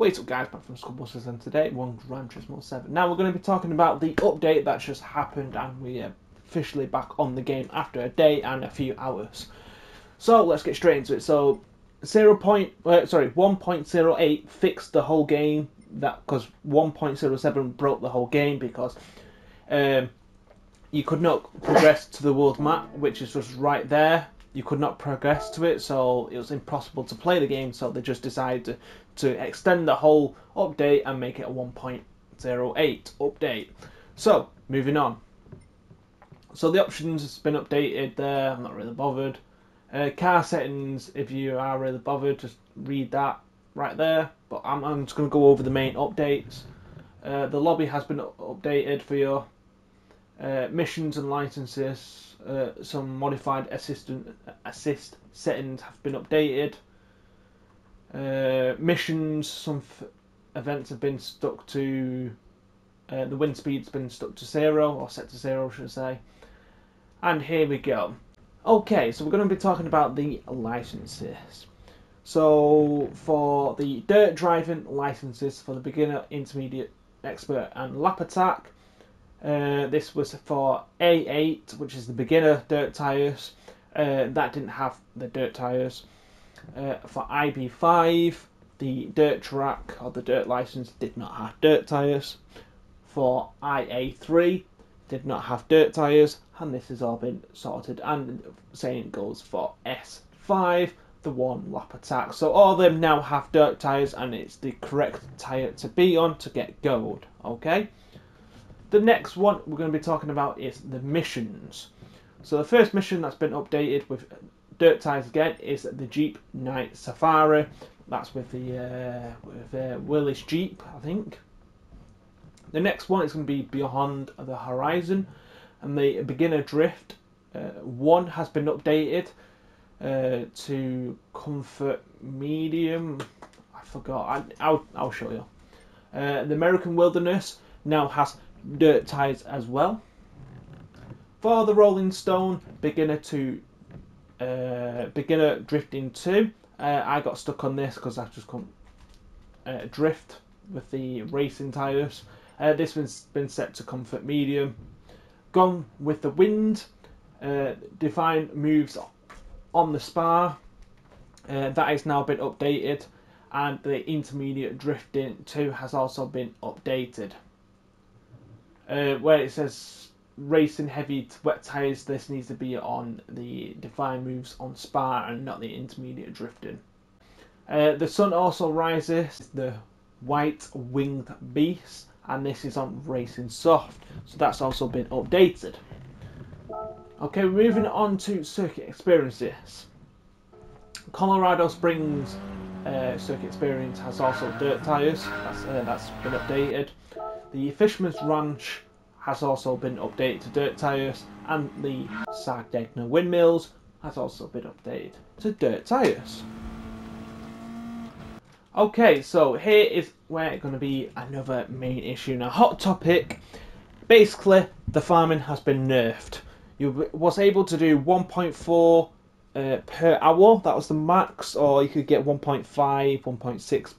Wait up guys, back from Skull Busters and today one Gran Turismo 7. Now we're going to be talking about the update that just happened and we are officially back on the game after a day and a few hours. So let's get straight into it. So 0. Point, uh, sorry 1.08 fixed the whole game that because 1.07 broke the whole game because um, you could not progress to the world map which is just right there you could not progress to it, so it was impossible to play the game. So they just decided to, to extend the whole update and make it a 1.08 update. So moving on. So the options has been updated there. I'm not really bothered. Uh, car settings, if you are really bothered, just read that right there. But I'm, I'm just going to go over the main updates. Uh, the lobby has been updated for your uh, missions and licenses uh, some modified assistant assist settings have been updated. Uh, missions, some events have been stuck to. Uh, the wind speed's been stuck to zero, or set to zero, should I say. And here we go. Okay, so we're going to be talking about the licenses. So, for the dirt driving licenses for the beginner, intermediate, expert, and lap attack, uh, this was for A8, which is the beginner dirt tyres. Uh, that didn't have the dirt tyres. Uh, for IB5, the dirt track or the dirt license did not have dirt tyres. For IA3, did not have dirt tyres, and this has all been sorted. And same goes for S5, the one lap attack. So all of them now have dirt tyres, and it's the correct tyre to be on to get gold. Okay. The next one we're going to be talking about is the missions. So the first mission that's been updated with dirt tires again is the Jeep Night Safari. That's with the uh, with uh, Willys Jeep, I think. The next one is going to be Beyond the Horizon, and the beginner drift uh, one has been updated uh, to comfort medium. I forgot. I, will I'll show you. Uh, the American Wilderness now has dirt tyres as well. For the Rolling Stone, beginner to uh, beginner drifting two, uh, I got stuck on this because I just couldn't uh, drift with the racing tyres. Uh, this one's been set to comfort medium. Gone with the wind, uh, define moves on the Spa. Uh, that has now been updated, and the intermediate drifting 2 has also been updated uh, where it says racing heavy wet tyres, this needs to be on the define moves on Spa and not the intermediate drifting. Uh, the sun also rises, the white winged beast, and this is on racing soft, so that's also been updated. Okay, moving on to circuit experiences. Colorado Springs uh, circuit experience has also dirt tyres, that's, uh, that's been updated. The Fisherman's Ranch has also been updated to dirt tyres, and the Sardegna windmills has also been updated to dirt tyres. Okay, so here is where it's going to be another main issue. Now, hot topic. Basically, the farming has been nerfed. You was able to do 1.4 uh, per hour. That was the max, or you could get 1.5, 1.6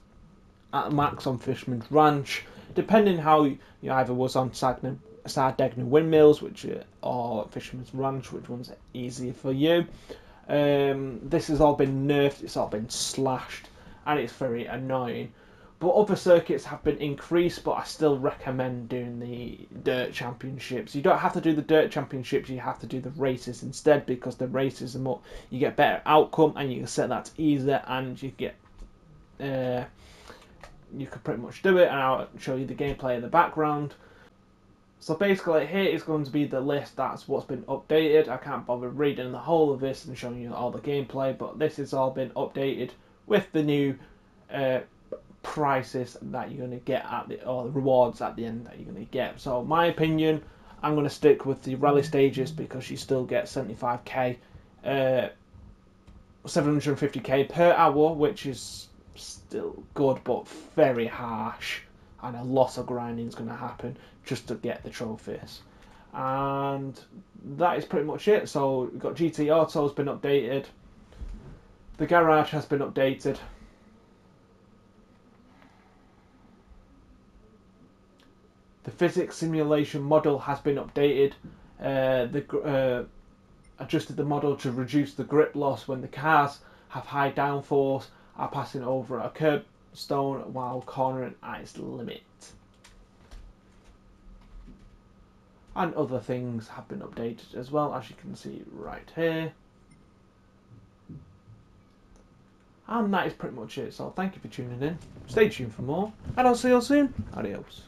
at max on Fisherman's Ranch depending how you either was on Sagna, Sardegna Windmills, which or Fisherman's Ranch, which one's easier for you. Um, this has all been nerfed, it's all been slashed, and it's very annoying. But other circuits have been increased, but I still recommend doing the dirt championships. You don't have to do the dirt championships, you have to do the races instead because the races are more you get better outcome and you can set that easier and you get uh, you could pretty much do it, and I'll show you the gameplay in the background. So basically, here is going to be the list. That's what's been updated. I can't bother reading the whole of this and showing you all the gameplay, but this has all been updated with the new uh, prices that you're going to get at the or the rewards at the end that you're going to get. So my opinion, I'm going to stick with the rally stages because you still get 75k, uh, 750k per hour, which is still good, but very harsh, and a lot of grinding is going to happen just to get the trophies. And that is pretty much it. So we've got GT Auto has been updated. The garage has been updated. The physics simulation model has been updated. Uh, the uh, adjusted the model to reduce the grip loss when the cars have high downforce, are passing over a curbstone while cornering at its limit. And other things have been updated as well, as you can see right here. And that is pretty much it. So thank you for tuning in. Stay tuned for more, and I'll see you all soon. Adios.